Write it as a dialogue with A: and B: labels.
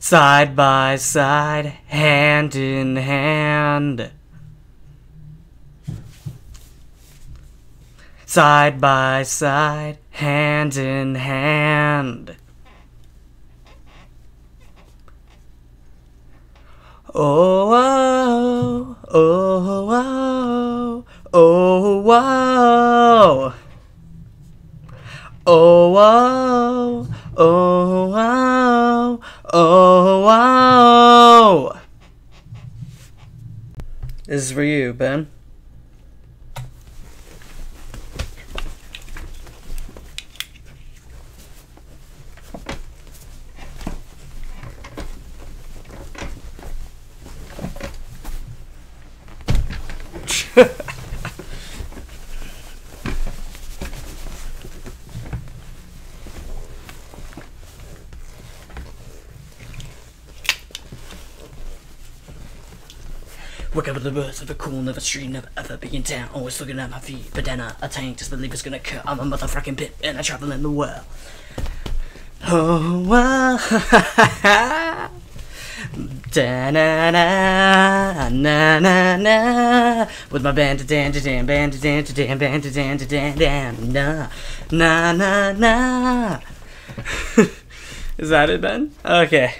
A: side by side, hand in hand. Side by side, hand in hand. Oh, oh, oh, oh, oh, oh. Oh, oh, oh, oh, oh, oh. This is for you, Ben. Wake up with the birds of a cool, never street, never ever being down. Always looking at my feet, but then I attain, just believe it's gonna cut. I'm a motherfucking pit, and I travel in the world. Oh, wow. da na na na na na with my band dan dan band dan dan band dan dan dan na na na na Is that it, Ben? Okay.